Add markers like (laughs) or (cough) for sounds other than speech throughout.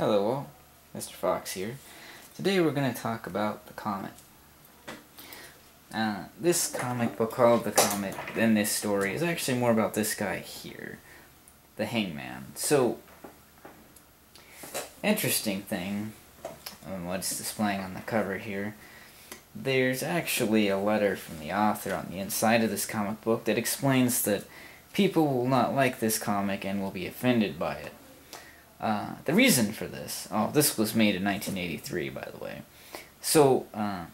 Hello all, Mr. Fox here. Today we're going to talk about the Comet. Uh, this comic book called The Comet, and this story, is actually more about this guy here, the Hangman. So, interesting thing, um, what's displaying on the cover here, there's actually a letter from the author on the inside of this comic book that explains that people will not like this comic and will be offended by it. Uh, the reason for this, oh, this was made in 1983, by the way. So, uh,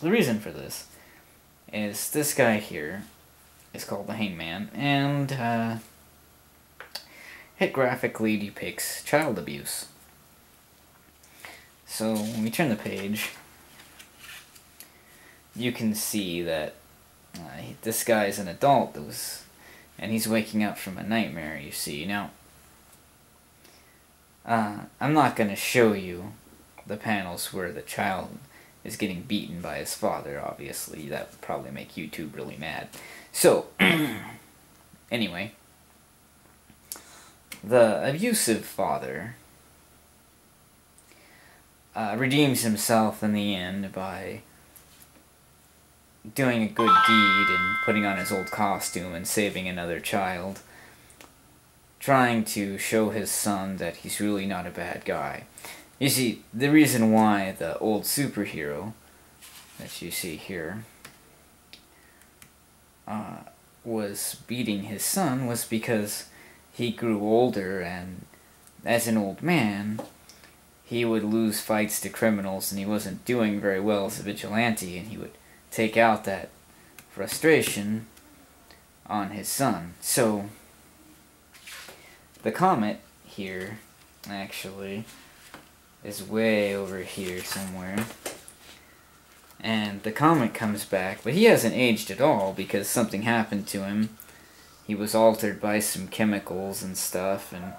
the reason for this is this guy here is called the Hangman, and uh, it graphically depicts child abuse. So, when we turn the page, you can see that uh, this guy is an adult that was, and he's waking up from a nightmare. You see now. Uh, I'm not going to show you the panels where the child is getting beaten by his father, obviously. That would probably make YouTube really mad. So, (clears throat) anyway, the abusive father uh, redeems himself in the end by doing a good deed and putting on his old costume and saving another child trying to show his son that he's really not a bad guy. You see, the reason why the old superhero that you see here uh, was beating his son was because he grew older and as an old man, he would lose fights to criminals and he wasn't doing very well as a vigilante and he would take out that frustration on his son. So, the comet here, actually, is way over here somewhere. And the comet comes back, but he hasn't aged at all because something happened to him. He was altered by some chemicals and stuff, and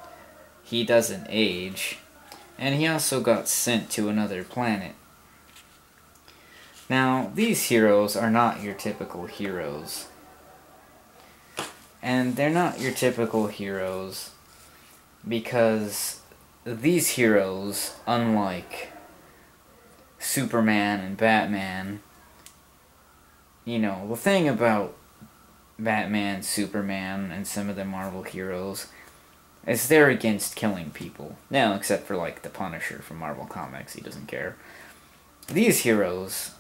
he doesn't age. And he also got sent to another planet. Now, these heroes are not your typical heroes. And they're not your typical heroes because these heroes, unlike Superman and Batman, you know, the thing about Batman, Superman, and some of the Marvel heroes is they're against killing people. Now, except for, like, the Punisher from Marvel Comics, he doesn't care. These heroes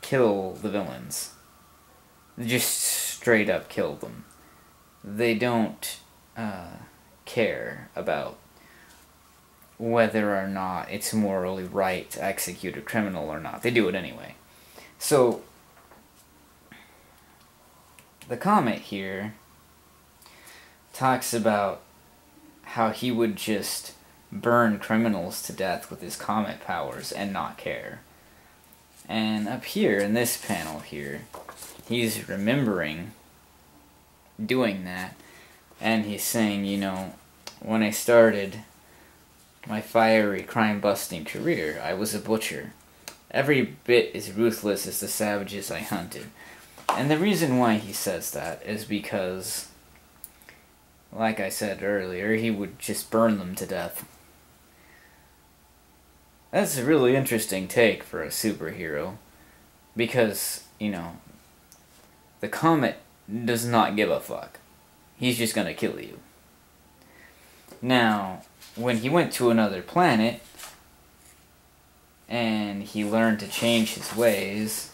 kill the villains. They just straight up kill them. They don't, uh, care about whether or not it's morally right to execute a criminal or not. They do it anyway. So, the comet here talks about how he would just burn criminals to death with his comet powers and not care. And up here, in this panel here, he's remembering doing that and he's saying, you know, when I started my fiery crime busting career, I was a butcher. Every bit as ruthless as the savages I hunted. And the reason why he says that is because, like I said earlier, he would just burn them to death. That's a really interesting take for a superhero. Because, you know, the Comet does not give a fuck he's just gonna kill you. Now, when he went to another planet, and he learned to change his ways,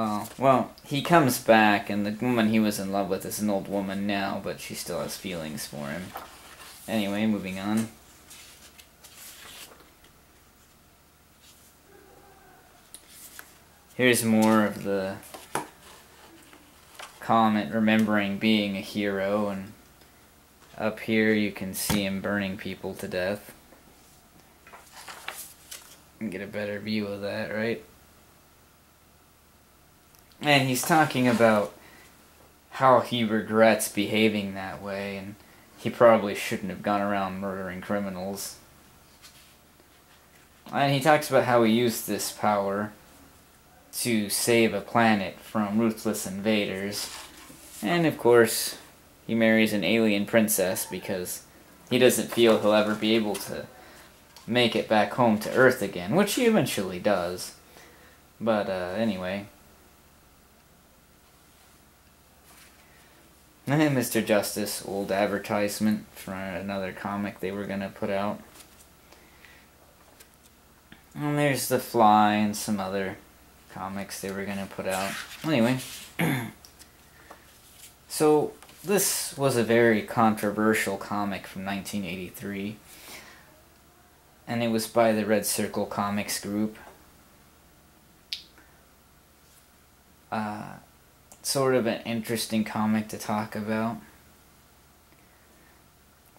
Oh, well, he comes back, and the woman he was in love with is an old woman now, but she still has feelings for him. Anyway, moving on. Here's more of the Comet remembering being a hero, and up here you can see him burning people to death. And get a better view of that, right? And he's talking about how he regrets behaving that way, and he probably shouldn't have gone around murdering criminals. And he talks about how he used this power to save a planet from ruthless invaders. And of course, he marries an alien princess because he doesn't feel he'll ever be able to make it back home to Earth again, which he eventually does. But uh, anyway. (laughs) And Mr. Justice, old advertisement for another comic they were going to put out. And there's The Fly and some other comics they were going to put out. Anyway. (clears throat) so, this was a very controversial comic from 1983. And it was by the Red Circle Comics group. Uh, sort of an interesting comic to talk about.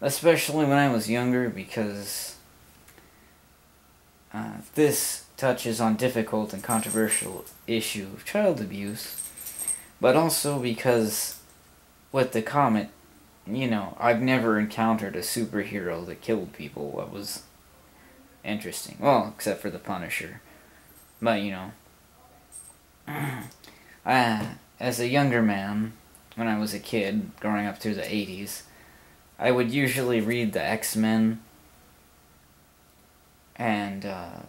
Especially when I was younger because uh, this touches on difficult and controversial issue of child abuse, but also because with the comic, you know, I've never encountered a superhero that killed people. That was interesting. Well, except for the Punisher. But, you know, (clears throat) uh, as a younger man, when I was a kid, growing up through the 80s, I would usually read the X Men and uh,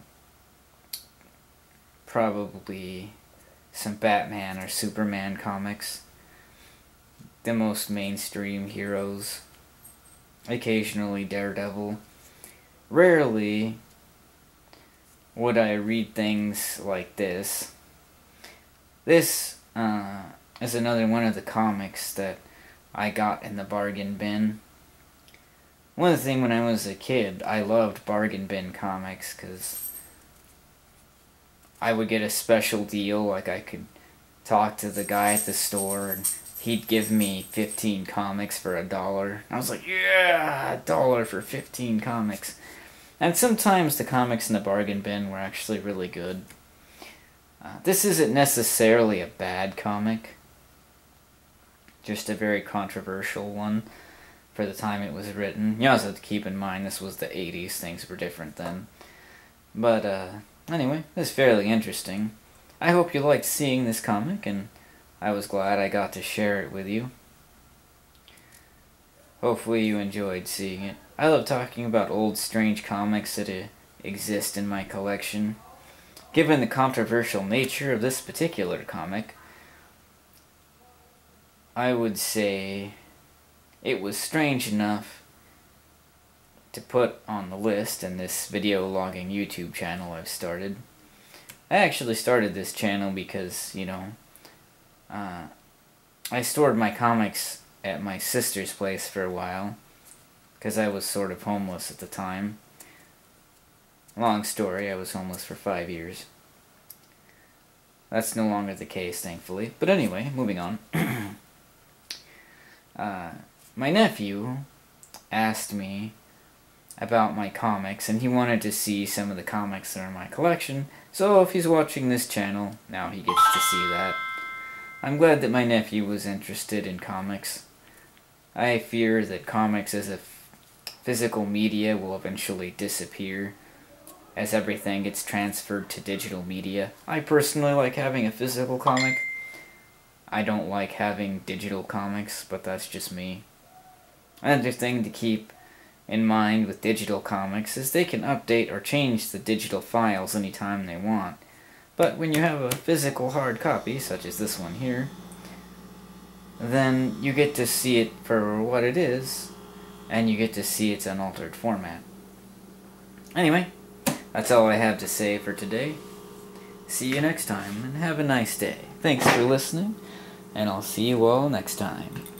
probably some Batman or Superman comics. The most mainstream heroes. Occasionally Daredevil. Rarely would I read things like this. This uh, is another one of the comics that I got in the bargain bin. One thing when I was a kid, I loved bargain bin comics because I would get a special deal, like I could talk to the guy at the store and he'd give me 15 comics for a dollar. I was like, yeah, a dollar for 15 comics. And sometimes the comics in the bargain bin were actually really good. Uh, this isn't necessarily a bad comic, just a very controversial one for the time it was written. You also have to keep in mind this was the 80s, things were different then. But uh, anyway, it's fairly interesting. I hope you liked seeing this comic, and I was glad I got to share it with you. Hopefully you enjoyed seeing it. I love talking about old strange comics that uh, exist in my collection. Given the controversial nature of this particular comic, I would say it was strange enough to put on the list in this video logging YouTube channel I've started. I actually started this channel because, you know, uh, I stored my comics at my sister's place for a while because I was sort of homeless at the time. Long story, I was homeless for five years. That's no longer the case, thankfully. But anyway, moving on. (clears throat) uh, my nephew asked me about my comics, and he wanted to see some of the comics that are in my collection, so if he's watching this channel, now he gets to see that. I'm glad that my nephew was interested in comics. I fear that comics as a physical media will eventually disappear as everything gets transferred to digital media. I personally like having a physical comic. I don't like having digital comics, but that's just me. Another thing to keep in mind with digital comics is they can update or change the digital files anytime they want. But when you have a physical hard copy, such as this one here, then you get to see it for what it is, and you get to see its unaltered format. Anyway, that's all I have to say for today. See you next time, and have a nice day. Thanks for listening, and I'll see you all next time.